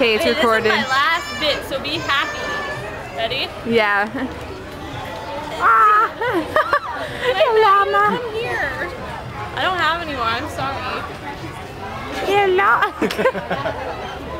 Okay, it's Okay, recorded. This is my last bit, so be happy. Ready? Yeah. ah! Llama. Come here. I don't have any more. I'm sorry. Llama.